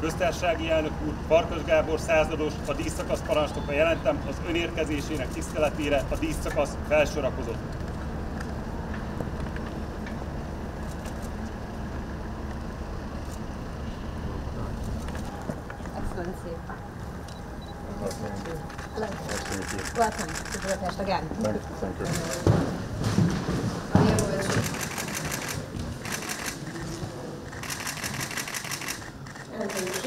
Köztársasági elnök úr, Farkas Gábor százados, a díszszakasz parancsnoka jelentem az önérkezésének tiszteletére a díszszakasz felsorakozott. Welcome to Budapest again. Thank, thank you. 嗯